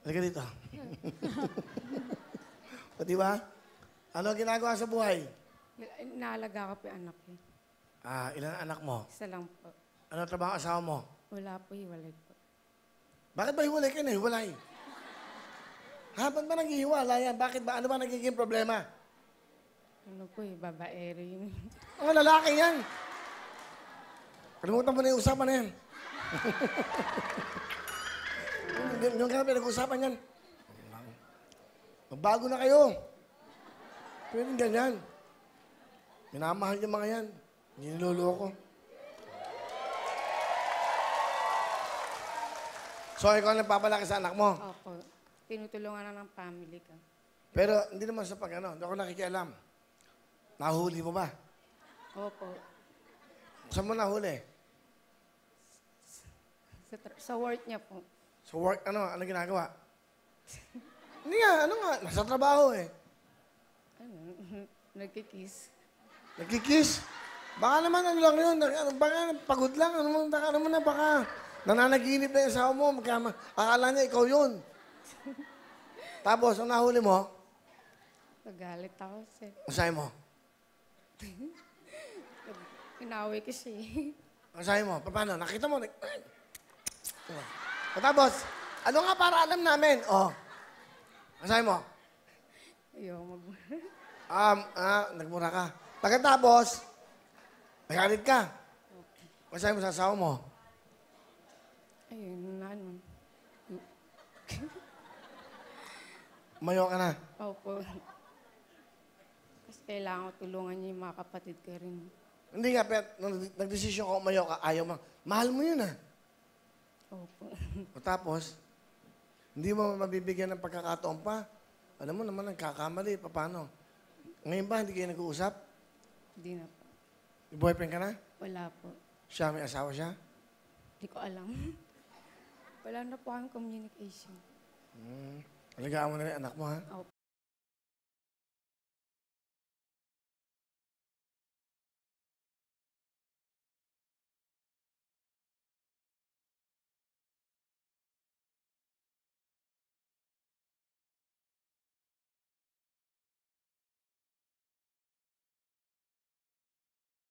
Halika dito. o, di ba? Ano ang ginagawa sa buhay? Inaalaga ko po yung anak ko. Ah, ilan ang anak mo? Isa lang po. Ano ang trabaho ang asawa mo? Wala po, hiwalay po. Bakit ba hiwalay ka na? Hiwalay. Ha? Ba't ba naghihiwalay yan? Bakit ba? Ano ba nagiging problema? Ano po eh, babaero yun. Mga lalaki yan. Kalimutan mo na yung usapan na yan. Yung- kaya pinag-usapan yan. Magbago na kayo. Pwede ganyan. Minamahal yung mga yan. Niloloko. So, ikaw ang nagpapalaki sa anak mo. Opo. Tinutulungan na ng family ko. Pero hindi naman sa pag ano, hindi ako nakikialam. Nahuli mo ba? Opo. Saan mo nahuli? Sa, sa work niya po. Sa work, ano? Ano ginagawa? Hindi nga, ano nga? Nasa trabaho eh. Ano, nagkikiss. Nagkikiss. Baka naman ano lang yun. nag- Ano, baka pagod lang. Ano mo, baka naman na baka nananaginip na yung asawa mo. Magkama, akala niya ikaw yun. Tapos, ang nahuli mo, Nagalit ako sir. ang mo. Inaway eh. Ang sabi mo, paano? Nakita mo? Nag... O, tapos, ano nga para alam namin? Oh. Ang sabi mo? Ayaw mag... Um, ah, nagmura ka. Pagkatapos, nagalit ka. Ang sabi mo sa asawa mo? Ayun, ano. Umayo ka na. Opo. Kasi kailangan ko tulungan niya yung mga kapatid ko rin. Hindi nga, pero nagdesisyon ka, umayo ka, ayaw mo. Mahal mo yun ah. Opo. O tapos, hindi mo mabibigyan ng pagkakataon pa. Alam mo naman, nagkakamali. Paano? Ngayon ba, hindi kayo nag-uusap? Hindi na po. May boyfriend ka na? Wala po. Siya, may asawa siya? Hindi ko alam. Wala na po kami communication. Hmm. Alagaan mo na rin anak mo, ha? Opo.